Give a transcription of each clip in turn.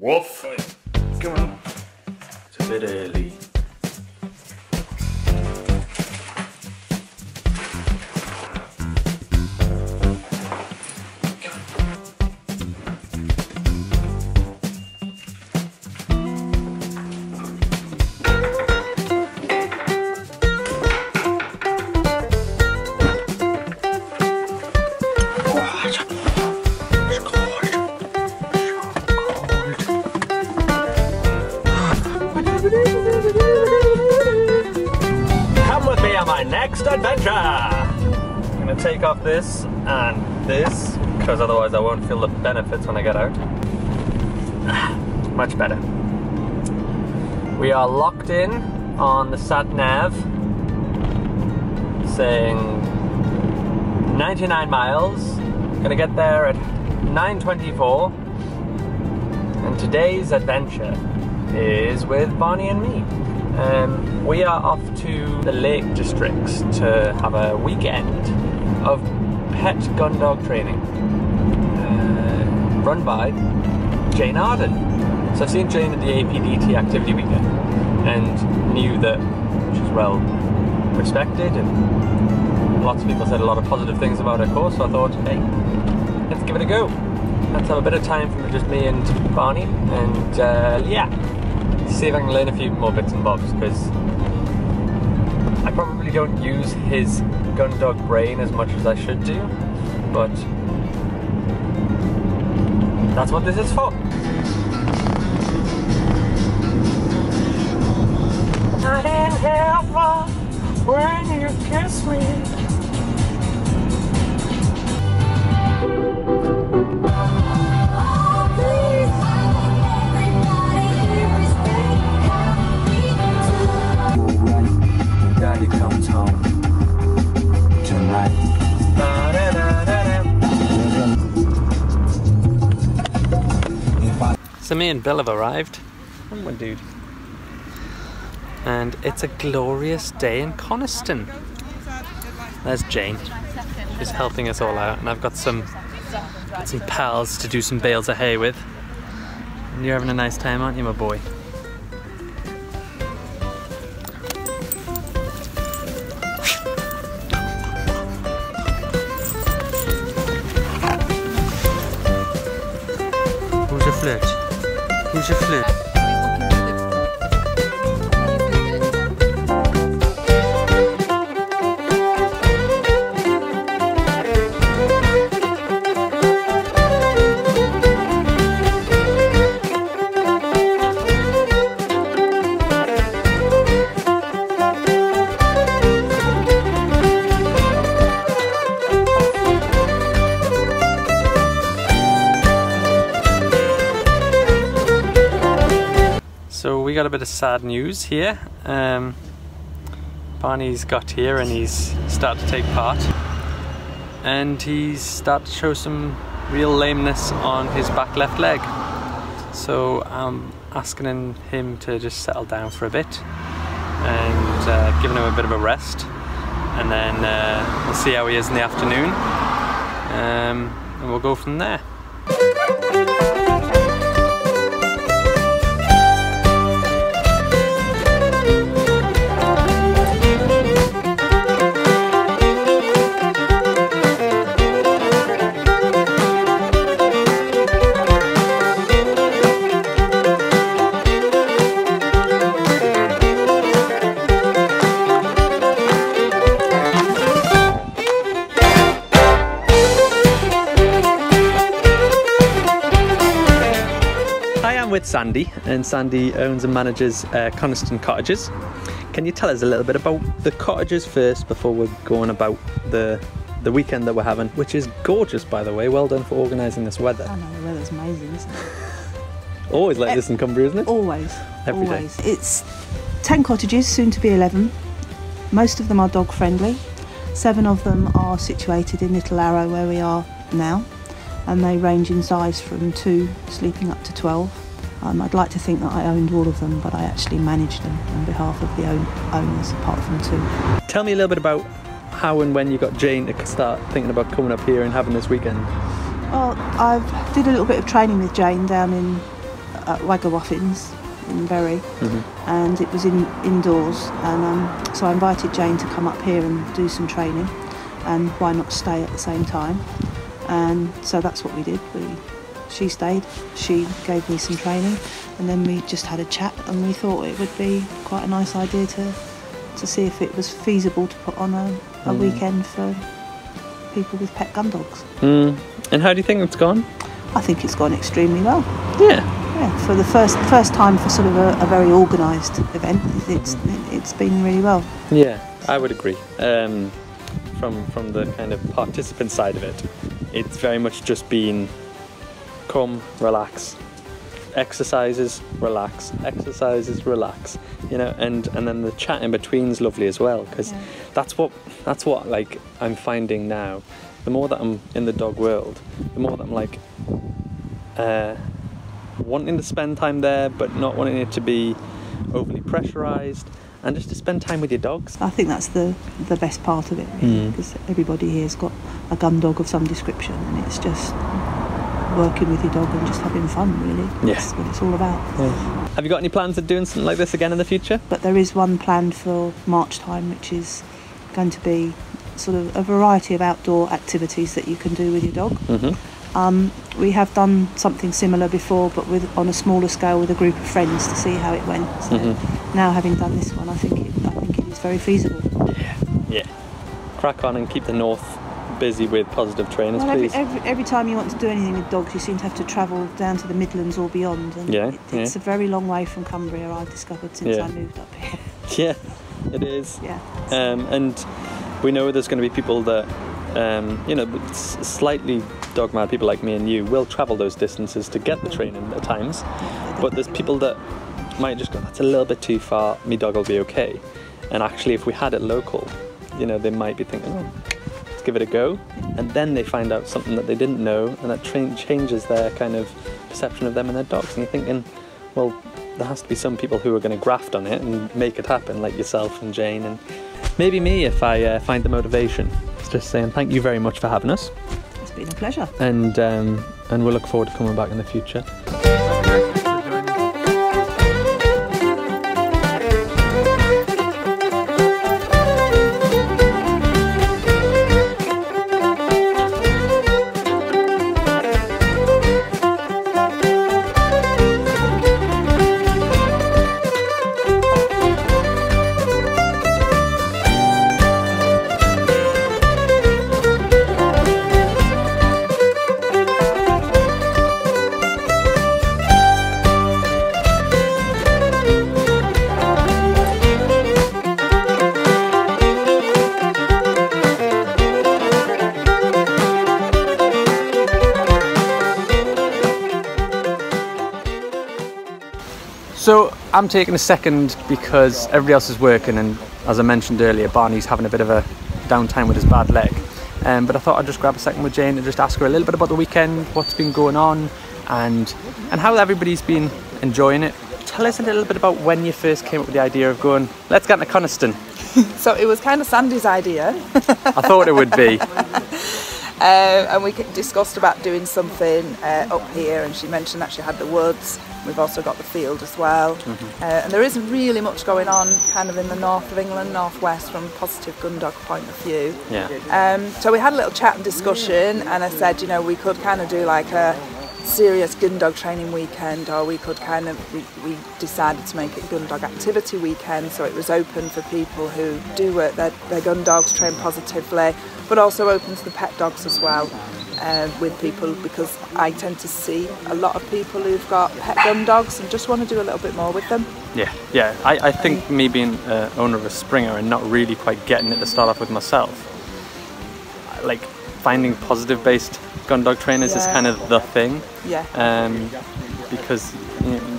Woof. Come on. It's a bit early. I'm gonna take off this and this, because otherwise I won't feel the benefits when I get out. Much better. We are locked in on the sat nav, saying 99 miles. Gonna get there at 9:24. And today's adventure is with Bonnie and me. Um, we are off to the Lake Districts to have a weekend of pet gun dog training uh, run by Jane Arden. So I've seen Jane at the APDT activity weekend and knew that she's well respected and lots of people said a lot of positive things about her course. So I thought, hey, let's give it a go. Let's have a bit of time for just me and Barney and uh, yeah, see if I can learn a few more bits and bobs because I probably don't use his gun dog brain as much as I should do, but that's what this is for. Have when you kiss me. So me and Bill have arrived. Come on, dude. And it's a glorious day in Coniston. There's Jane. She's helping us all out, and I've got some got some pals to do some bales of hay with. And you're having a nice time, aren't you, my boy? Chifre. Got a bit of sad news here. Um, Barney's got here and he's started to take part, and he's started to show some real lameness on his back left leg. So I'm asking him to just settle down for a bit and uh, giving him a bit of a rest, and then uh, we'll see how he is in the afternoon, um, and we'll go from there. Sandy, and Sandy owns and manages uh, Coniston Cottages. Can you tell us a little bit about the cottages first before we're going about the the weekend that we're having, which is gorgeous, by the way. Well done for organising this weather. I know the weather's amazing, isn't it? Always like this in Cumbria, isn't it? Always. Every day. always. It's 10 cottages, soon to be 11. Most of them are dog friendly. Seven of them are situated in Little Arrow, where we are now, and they range in size from two sleeping up to 12. Um, I'd like to think that I owned all of them, but I actually managed them on behalf of the own- owners, apart from two. Tell me a little bit about how and when you got Jane to start thinking about coming up here and having this weekend. Well, I did a little bit of training with Jane down in at Wagawaffins in Bury, Mm-hmm. and it was in indoors. And um, so I invited Jane to come up here and do some training, and why not stay at the same time? And so that's what we did. We, she stayed, she gave me some training, and then we just had a chat, and we thought it would be quite a nice idea to to see if it was feasible to put on a, a weekend for people with pet gun dogs. Mm. And how do you think it's gone? I think it's gone extremely well. Yeah. Yeah, for the first first time for sort of a, a very organised event, it's it's been really well. Yeah, I would agree. Um, from from the kind of participant side of it, it's very much just been come, relax, exercises, relax, exercises, relax. You know, and and then the chat in between's lovely as well because Yeah. that's what that's what like I'm finding now. The more that I'm in the dog world, the more that I'm like uh, wanting to spend time there, but not wanting it to be overly pressurized, and just to spend time with your dogs. I think that's the the best part of it Mm. because everybody here's got a gun dog of some description, and it's just working with your dog and just having fun. Really, Yeah. that's what it's all about. Have you got any plans of doing something like this again in the future? But there is one planned for March time, which is going to be sort of a variety of outdoor activities that you can do with your dog. Mm-hmm. Um, we have done something similar before, but with on a smaller scale with a group of friends to see how it went. So Mhm. now, having done this one, I think it, I think it is very feasible. Yeah. Crack on and keep the north busy with positive trainers, Well, every, please. every, every time you want to do anything with dogs, you seem to have to travel down to the Midlands or beyond. And Yeah, it, it's yeah. a very long way from Cumbria. I've discovered since Yeah. I moved up here. yeah, it is. yeah. Um, and we know there's going to be people that, um, you know, slightly dog mad people like me and you will travel those distances to get the training at times. But there's people that might just go, that's a little bit too far, me dog will be okay. And actually, if we had it local, you know, they might be thinking, oh, let's give it a go. And then they find out something that they didn't know, and that train changes their kind of perception of them and their dogs. And you're thinking, well, there has to be some people who are going to graft on it and make it happen, like yourself and Jane, and maybe me if I uh, find the motivation. It's just saying thank you very much for having us, It's been a pleasure. and um, and we'll look forward to coming back in the future. So I'm taking a second because everybody else is working, and as I mentioned earlier, Barney's having a bit of a downtime with his bad leg. Um, but I thought I'd just grab a second with Jane and just ask her a little bit about the weekend, what's been going on, and and how everybody's been enjoying it. Tell us a little bit about when you first came up with the idea of going. Let's get to Coniston. So it was kind of Sandy's idea, I thought it would be. uh, and we discussed about doing something uh, up here. And she mentioned that she had the woods. We've also got the field as well, uh, and there isn't really much going on kind of in the north of England, northwest, from a positive gun dog point of view. Yeah. Um, so we had a little chat and discussion, and I said, you know, we could kind of do like a serious gun dog training weekend, or we could kind of we, we decided to make it gun dog activity weekend, so it was open for people who do work their, their gun dogs, train positively, but also open to the pet dogs as well. Uh, with people because I tend to see a lot of people who've got pet gun dogs and just want to do a little bit more with them. Yeah, yeah. I, I think me being uh, owner of a Springer and not really quite getting it to start off with myself, like finding positive based gun dog trainers is kind of the thing. Yeah. Um, because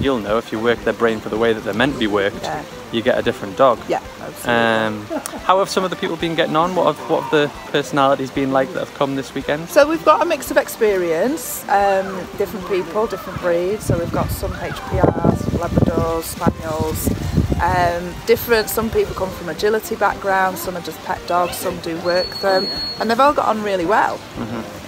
you'll know if you work their brain for the way that they're meant to be worked, Yeah. you get a different dog. Yeah, absolutely. Um, how have some of the people been getting on? What have, what have the personalities been like that have come this weekend? So we've got a mix of experience, um, different people, different breeds. So we've got some HPRs, Labradors, Spaniels, um, different. Some people come from agility backgrounds, some are just pet dogs, some do work them, and they've all got on really well.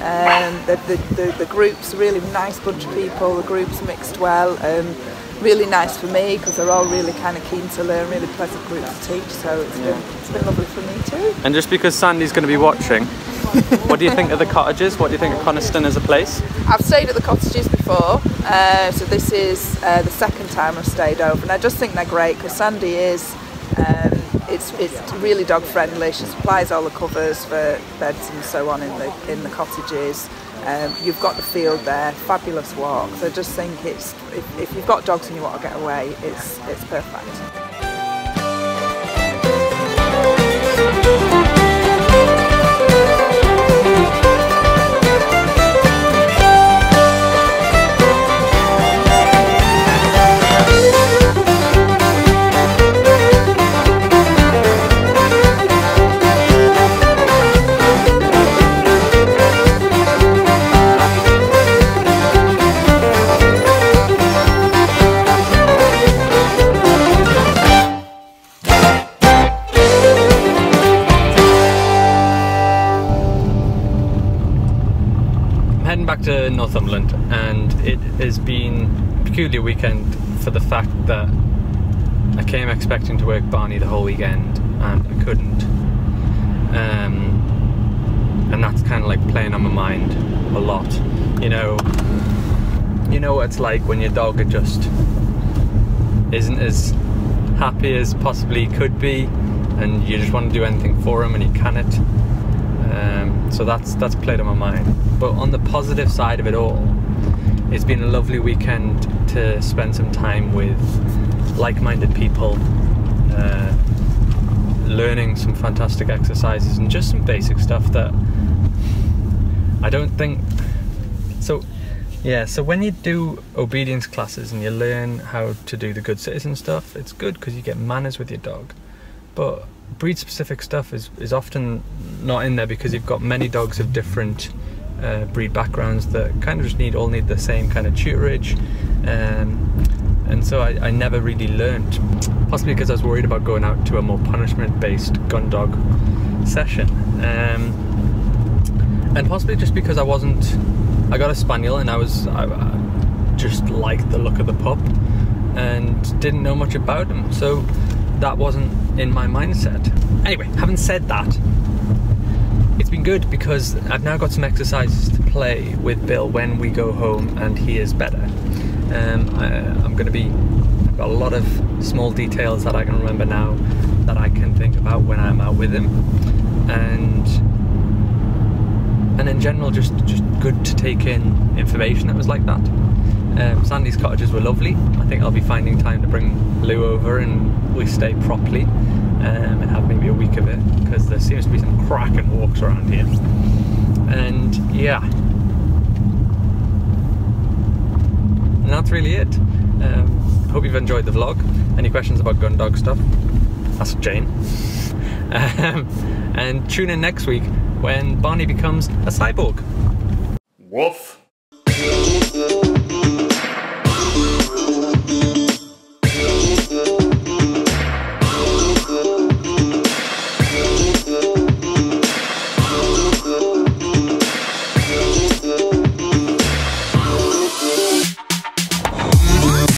Um, the, the, the, the group's a really nice bunch of people. The group's mixed well. Um, really nice for me because they're all really kind of keen to learn. Really pleasant group to teach. So it's been it's been lovely for me too. And just because Sandy's going to be watching, what do you think of the cottages? What do you think of Coniston as a place? I've stayed at the cottages before, uh, so this is uh, the second time I've stayed over, and I just think they're great because Sandy is. Um, it's, it's really dog friendly. She supplies all the covers for beds and so on in the in the cottages. Um, you've got the field there, fabulous walks. I just think it's if, if you've got dogs and you want to get away, it's it's perfect. Heading back to Northumberland, and it has been a peculiar weekend for the fact that I came expecting to work Barney the whole weekend, and I couldn't. Um, and that's kind of like playing on my mind a lot. You know, you know what it's like when your dog just isn't as happy as possibly could be, and you just want to do anything for him, and you cannot. Um, so that's that's played on my mind. But on the positive side of it all, it's been a lovely weekend to spend some time with like-minded people, uh, learning some fantastic exercises and just some basic stuff that I don't think. So, yeah. So when you do obedience classes and you learn how to do the good citizen stuff, it's good because you get manners with your dog. But breed specific stuff is, is often not in there because you've got many dogs of different uh, breed backgrounds that kind of just need all need the same kind of tutorage. Um, and so I, I never really learned possibly because I was worried about going out to a more punishment based gun dog session. Um, and possibly just because I wasn't I got a spaniel and I was I, I just liked the look of the pup and didn't know much about him. So that wasn't in my mindset. Anyway, having said that, it's been good because I've now got some exercises to play with Bill when we go home and he is better. Um, I, I'm going to be, I've got a lot of small details that I can remember now that I can think about when I'm out with him. And and in general, just, just good to take in information that was like that. Um, Sandy's cottages were lovely. I think I'll be finding time to bring Lou over and we stay properly um, and have maybe a week of it because there seems to be some cracking walks around here. And yeah, and that's really it. Um, hope you've enjoyed the vlog. Any questions about gun dog stuff? Ask Jane. Um, and tune in next week when Barney becomes a cyborg. Woof.